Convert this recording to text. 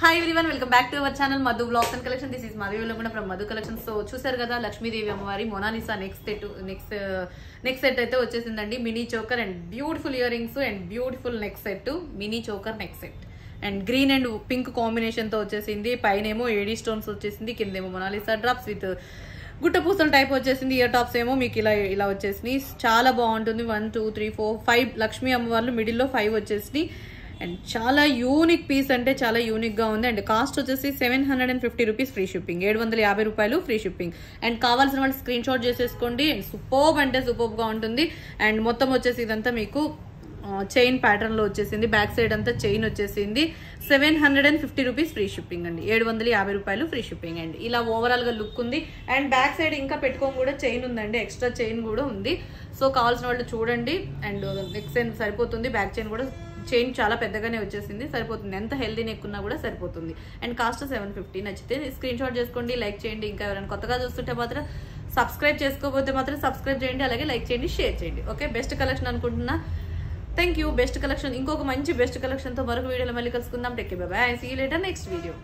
Hi one welcome back to our channel Madhu blogs and collection this is Madhu కూడా from Madhu collections so చూసారు కదా లక్ష్మీదేవి అమ్మవారి Mona Lisa next set next next set అయితే వచ్చేసిందండి. Mini choker and beautiful earrings and beautiful neck set mini choker next set and green and pink కాంబినేషన్తో వచ్చేసింది. పైన ఏమో ఏడీ స్టోన్స్ వచ్చేసింది. కిందేమో మొనాలిసా డ్రాప్స్ విత్ గుట్ట పూసల టైప్ వచ్చేసింది. ఇయర్ టాప్స్ ఏమో మీకు ఇలా ఇలా వచ్చేసినాయి. చాలా బాగుంటుంది. One two three four five Lakshmi అమ్మవార్లు మిడిల్లో ఫైవ్ వచ్చేసినాయి. అండ్ చాలా యూనిక్ పీస్ అంటే చాలా యూనిక్గా ఉంది. అండ్ కాస్ట్ వచ్చేసి seven hundred and fifty rupees free shipping ఏడు వందల యాభై రూపాయలు ఫ్రీ షిప్పింగ్ అండ్ కావాల్సిన వాళ్ళు స్క్రీన్ షాట్ చేసేసుకోండి. అండ్ సూపర్బ్ అంటే సూపర్బ్గా ఉంటుంది. అండ్ మొత్తం వచ్చేసి ఇదంతా మీకు చైన్ ప్యాటర్న్లో వచ్చేసింది. బ్యాక్ సైడ్ అంతా చైన్ వచ్చేసింది. Seven hundred and fifty rupees free shipping అండి. ఏడు వందల యాభై రూపాయలు ఫ్రీ షిప్పింగ్ అండి. ఇలా ఓవరాల్గా లుక్ ఉంది. అండ్ బ్యాక్ సైడ్ ఇంకా పెట్టుకోని కూడా చైన్ ఉందండి. ఎక్స్ట్రా చైన్ కూడా ఉంది. సో కావాల్సిన వాళ్ళు చూడండి. అండ్ నెక్స్ట్ చైన్ సరిపోతుంది. బ్యాక్ చైన్ కూడా చైన్ చాలా పెద్దగానే వచ్చేసింది సరిపోతుంది. ఎంత హెల్దీ నెక్ ఉన్నా కూడా సరిపోతుంది. అండ్ కాస్ట్ సెవెన్ ఫిఫ్టీ నచ్చితే స్క్రీన్ షాట్ చేసుకోండి లైక్ చేయండి. ఇంకా ఎవరైనా కొత్తగా చూస్తుంటే మాత్రం సబ్స్క్రైబ్ చేసుకోకపోతే మాత్రం సబ్స్క్రైబ్ చేయండి అలాగే లైక్ చేయండి షేర్ చేయండి. ఓకే బెస్ట్ కలెక్షన్ అనుకుంటున్నా. థ్యాంక్ యూ బెస్ట్ కలెక్షన్ ఇంకొక మంచి బెస్ట్ కలెక్షన్తో మరొక వీడియోలో మళ్ళీ కలుసుకుందాం. Tech bye see later next video